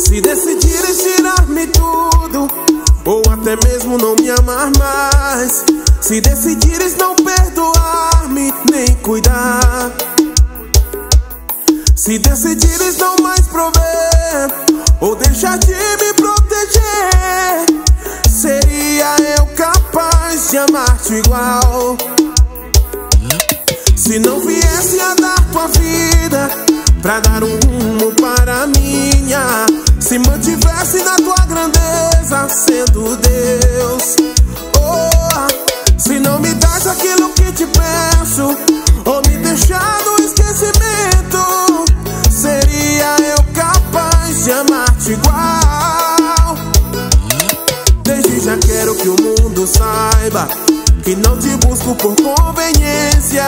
Se decidires tirar-me tudo, ou até mesmo não me amar mais. Se decidires não perdoar-me, nem cuidar. Se decidires não mais prover, ou deixar de me proteger, seria eu capaz de amar-te igual. Se não viesse a dar tua vida pra dar um rumo para a minha, se mantivesse na tua grandeza, sendo Deus. Oh, se não me das aquilo que te peço, ou me deixar no esquecimento, seria eu capaz de amar-te igual. Desde já quero que o mundo saiba que não te busco por conveniência.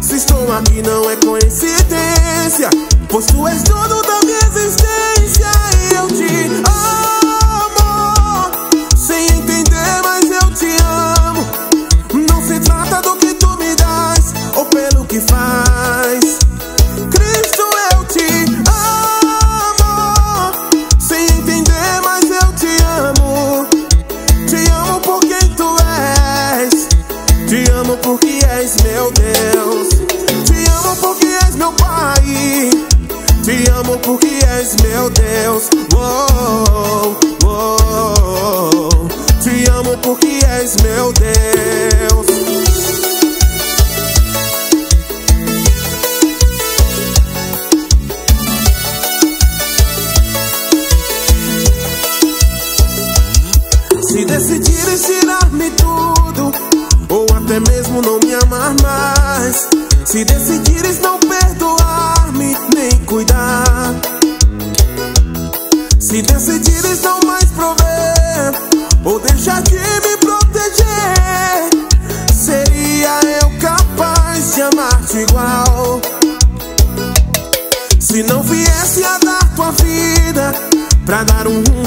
Se estou aqui não é coincidência, pois tu és dono da minha existência amo porque és meu Deus. Te amo porque és meu Pai. Te amo porque és meu Deus. Oh, oh. Te amo porque és meu Deus. Se decidires tirar-me tudo, ou até mesmo não me amar mais. Se decidires não perdoar-me, nem cuidar. Se decidires não mais prover, ou deixar de me proteger, seria eu capaz de amar-te igual. Se não viesse a dar tua vida pra dar um rumo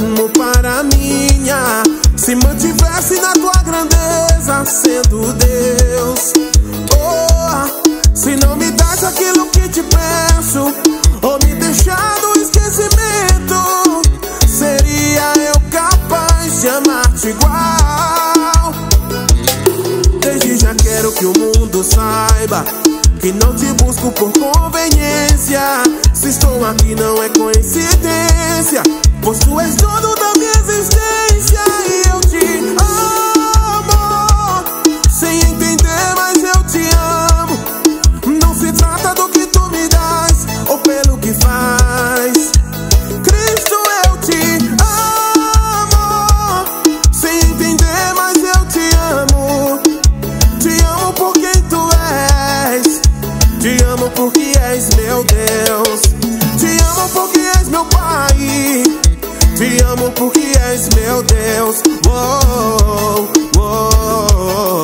grandeza, sendo Deus. Oh, se não me das aquilo que te peço, ou me deixar no esquecimento, seria eu capaz de amar-te igual. Desde já quero que o mundo saiba que não te busco por conveniência. Se estou aqui não é coincidência, pois tu és dono da minha existência Te amo porque és meu Deus. Te amo porque és meu Pai. Te amo porque és meu Deus. Oh, oh, oh.